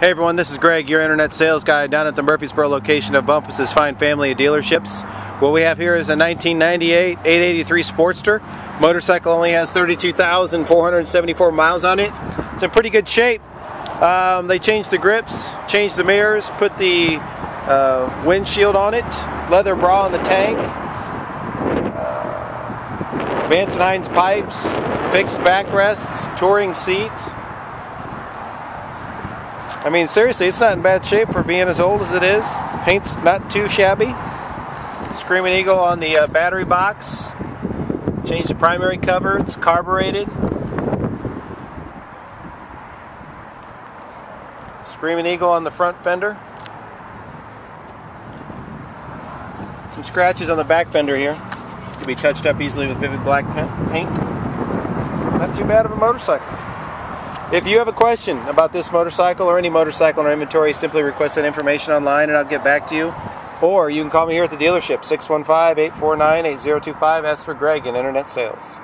Hey everyone, this is Greg, your internet sales guy down at the Murfreesboro location of Bumpus' fine family of dealerships. What we have here is a 1998 883 Sportster. Motorcycle only has 32,474 miles on it. It's in pretty good shape. Um, they changed the grips, changed the mirrors, put the uh, windshield on it, leather bra on the tank, uh, Vance Hines pipes, fixed backrest, touring seat. I mean, seriously, it's not in bad shape for being as old as it is. Paint's not too shabby. Screaming Eagle on the uh, battery box. Changed the primary cover. It's carbureted. Screaming Eagle on the front fender. Some scratches on the back fender here. Can be touched up easily with vivid black paint. Not too bad of a motorcycle. If you have a question about this motorcycle or any motorcycle in our inventory, simply request that information online and I'll get back to you. Or you can call me here at the dealership, 615 849 8025. Ask for Greg in Internet Sales.